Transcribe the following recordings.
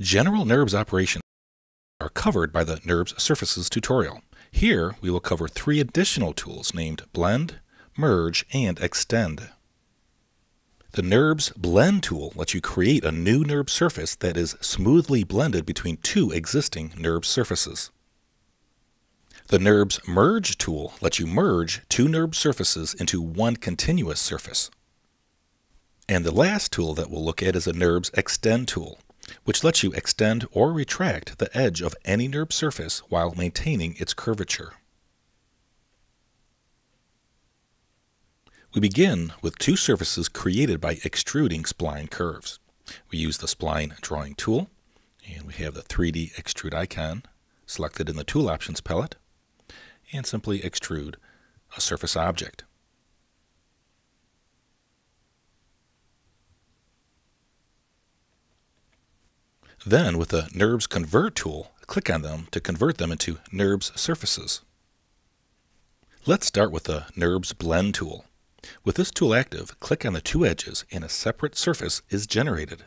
general NURBS operations are covered by the NURBS Surfaces tutorial. Here, we will cover three additional tools named Blend, Merge, and Extend. The NURBS Blend tool lets you create a new NURBS surface that is smoothly blended between two existing NURBS surfaces. The NURBS Merge tool lets you merge two NURBS surfaces into one continuous surface. And the last tool that we'll look at is a NURBS Extend tool, which lets you extend or retract the edge of any NURBS surface while maintaining its curvature. We begin with two surfaces created by extruding spline curves. We use the spline drawing tool, and we have the 3D extrude icon selected in the tool options palette and simply extrude a surface object. Then, with the NURBS Convert tool, click on them to convert them into NURBS surfaces. Let's start with the NURBS Blend tool. With this tool active, click on the two edges and a separate surface is generated.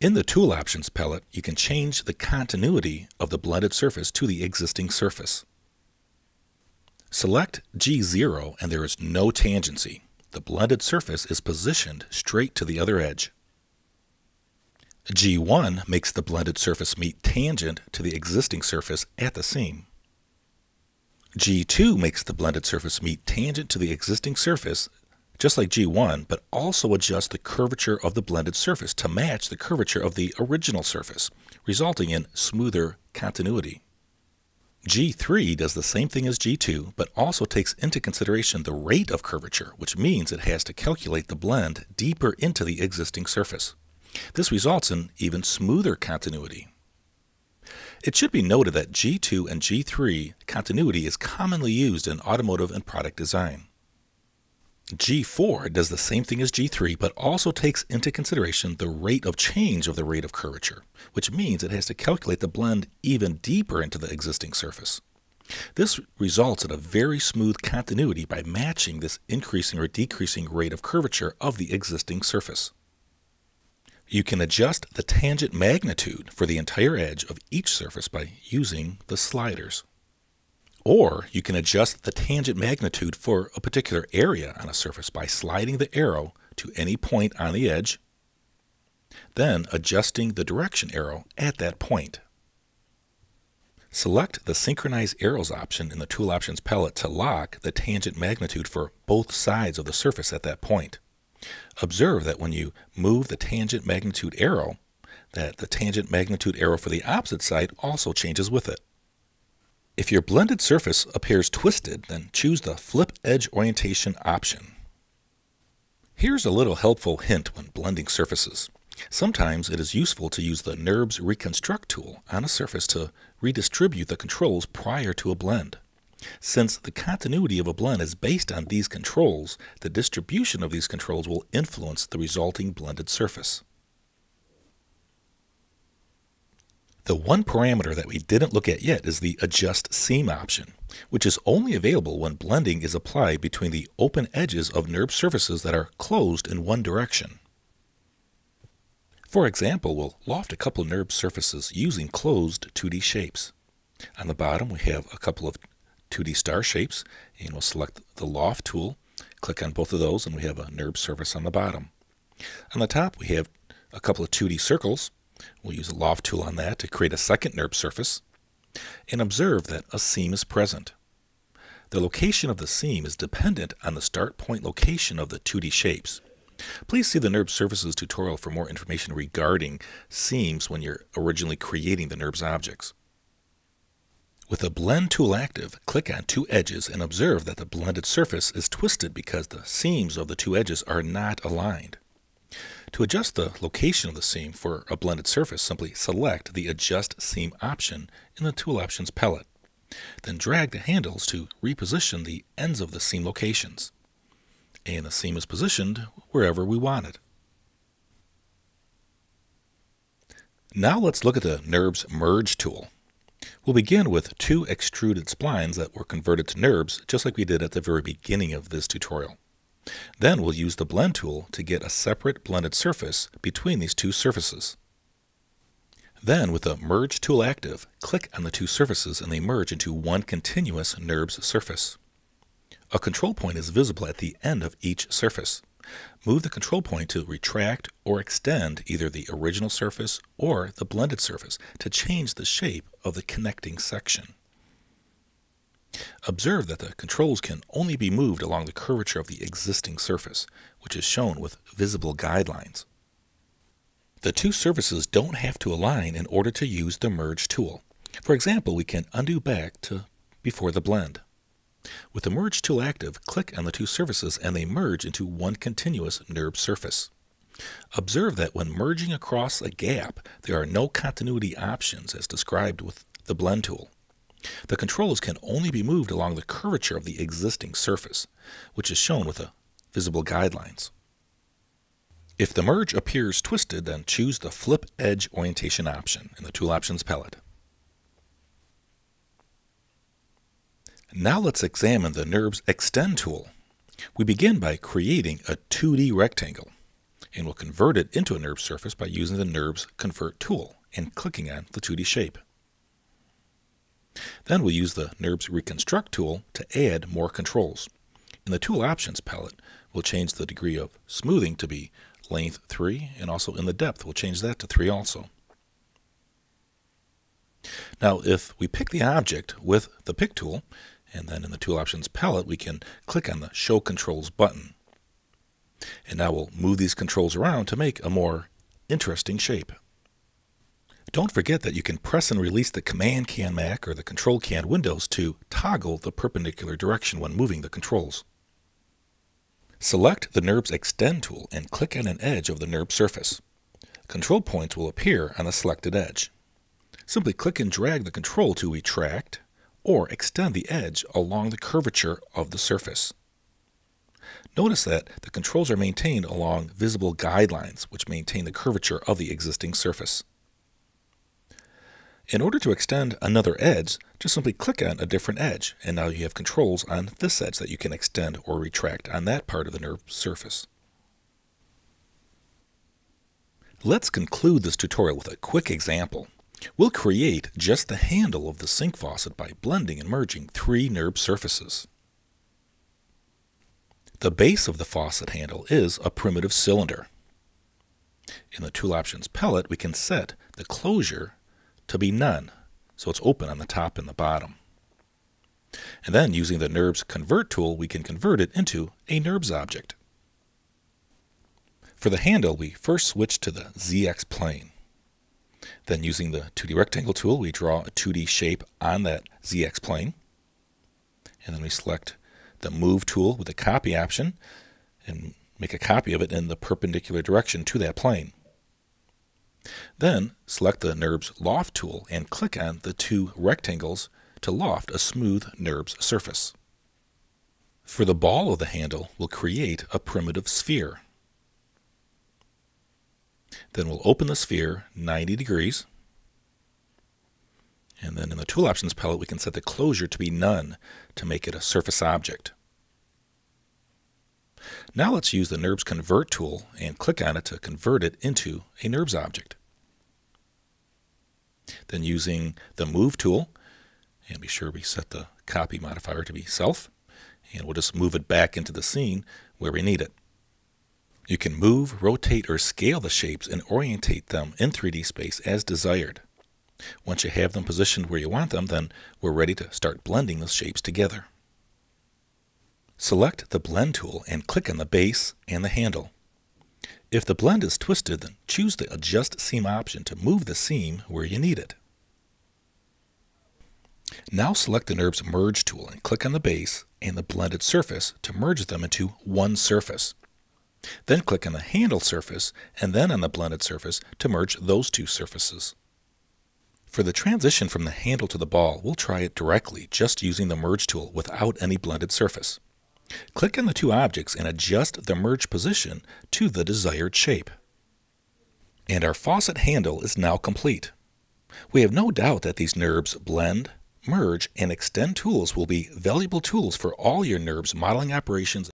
In the Tool Options palette, you can change the continuity of the blended surface to the existing surface. Select G0 and there is no tangency. The blended surface is positioned straight to the other edge. G1 makes the blended surface meet tangent to the existing surface at the seam. G2 makes the blended surface meet tangent to the existing surface just like G1, but also adjusts the curvature of the blended surface to match the curvature of the original surface, resulting in smoother continuity. G3 does the same thing as G2, but also takes into consideration the rate of curvature, which means it has to calculate the blend deeper into the existing surface. This results in even smoother continuity. It should be noted that G2 and G3 continuity is commonly used in automotive and product design. G4 does the same thing as G3, but also takes into consideration the rate of change of the rate of curvature, which means it has to calculate the blend even deeper into the existing surface. This results in a very smooth continuity by matching this increasing or decreasing rate of curvature of the existing surface. You can adjust the tangent magnitude for the entire edge of each surface by using the sliders. Or you can adjust the tangent magnitude for a particular area on a surface by sliding the arrow to any point on the edge, then adjusting the direction arrow at that point. Select the Synchronize Arrows option in the Tool Options palette to lock the tangent magnitude for both sides of the surface at that point. Observe that when you move the tangent magnitude arrow, that the tangent magnitude arrow for the opposite side also changes with it. If your blended surface appears twisted, then choose the Flip Edge Orientation option. Here's a little helpful hint when blending surfaces. Sometimes it is useful to use the NURBS Reconstruct tool on a surface to redistribute the controls prior to a blend. Since the continuity of a blend is based on these controls, the distribution of these controls will influence the resulting blended surface. The one parameter that we didn't look at yet is the Adjust Seam option, which is only available when blending is applied between the open edges of NURBS surfaces that are closed in one direction. For example, we'll loft a couple of NURBS surfaces using closed 2D shapes. On the bottom, we have a couple of 2D star shapes, and we'll select the Loft tool, click on both of those, and we have a NURB surface on the bottom. On the top, we have a couple of 2D circles. We'll use the Loft tool on that to create a second NURB surface, and observe that a seam is present. The location of the seam is dependent on the start point location of the 2D shapes. Please see the NURBS Surfaces tutorial for more information regarding seams when you're originally creating the NURBS objects. With the Blend tool active, click on two edges and observe that the blended surface is twisted because the seams of the two edges are not aligned. To adjust the location of the seam for a blended surface, simply select the Adjust Seam option in the Tool Options palette. Then drag the handles to reposition the ends of the seam locations. And the seam is positioned wherever we want it. Now let's look at the NURBS Merge tool. We'll begin with two extruded splines that were converted to NURBS, just like we did at the very beginning of this tutorial. Then we'll use the Blend tool to get a separate blended surface between these two surfaces. Then, with the Merge tool active, click on the two surfaces and they merge into one continuous NURBS surface. A control point is visible at the end of each surface. Move the control point to retract or extend either the original surface or the blended surface to change the shape of the connecting section. Observe that the controls can only be moved along the curvature of the existing surface, which is shown with visible guidelines. The two surfaces don't have to align in order to use the Merge tool. For example, we can undo back to before the blend. With the Merge tool active, click on the two surfaces and they merge into one continuous NURB surface. Observe that when merging across a gap, there are no continuity options as described with the Blend tool. The controls can only be moved along the curvature of the existing surface, which is shown with the visible guidelines. If the merge appears twisted, then choose the Flip Edge Orientation option in the Tool Options palette. Now let's examine the NURBS Extend tool. We begin by creating a 2D rectangle, and we'll convert it into a NURBS surface by using the NURBS Convert tool and clicking on the 2D shape. Then we'll use the NURBS Reconstruct tool to add more controls. In the Tool Options palette, we'll change the degree of smoothing to be length 3, and also in the depth, we'll change that to 3 also. Now, if we pick the object with the Pick tool, and then in the Tool Options palette, we can click on the Show Controls button. And now we'll move these controls around to make a more interesting shape. Don't forget that you can press and release the Command on Mac or the Control on Windows to toggle the perpendicular direction when moving the controls. Select the NURBS Extend tool and click on an edge of the NURB surface. Control points will appear on the selected edge. Simply click and drag the control to retract or extend the edge along the curvature of the surface. Notice that the controls are maintained along visible guidelines, which maintain the curvature of the existing surface. In order to extend another edge, just simply click on a different edge, and now you have controls on this edge that you can extend or retract on that part of the NURB surface. Let's conclude this tutorial with a quick example. We'll create just the handle of the sink faucet by blending and merging three NURB surfaces. The base of the faucet handle is a primitive cylinder. In the Tool Options palette, we can set the closure to be none, so it's open on the top and the bottom. And then using the NURBS Convert tool, we can convert it into a NURBS object. For the handle, we first switch to the ZX plane. Then using the 2D rectangle tool, we draw a 2D shape on that ZX plane. And then we select the Move tool with the Copy option and make a copy of it in the perpendicular direction to that plane. Then select the NURBS Loft tool and click on the two rectangles to loft a smooth NURBS surface. For the ball of the handle, we'll create a primitive sphere. Then we'll open the sphere 90 degrees. And then in the Tool Options palette, we can set the closure to be none to make it a surface object. Now let's use the NURBS Convert tool and click on it to convert it into a NURBS object. Then using the Move tool, and be sure we set the copy modifier to be self, and we'll just move it back into the scene where we need it. You can move, rotate, or scale the shapes and orientate them in 3D space as desired. Once you have them positioned where you want them, then we're ready to start blending the shapes together. Select the Blend tool and click on the base and the handle. If the blend is twisted, then choose the Adjust Seam option to move the seam where you need it. Now select the NURBS Merge tool and click on the base and the blended surface to merge them into one surface. Then click on the handle surface and then on the blended surface to merge those two surfaces. For the transition from the handle to the ball, we'll try it directly just using the Merge tool without any blended surface. Click on the two objects and adjust the merge position to the desired shape. And our faucet handle is now complete. We have no doubt that these NURBS blend, merge, and extend tools will be valuable tools for all your NURBS modeling operations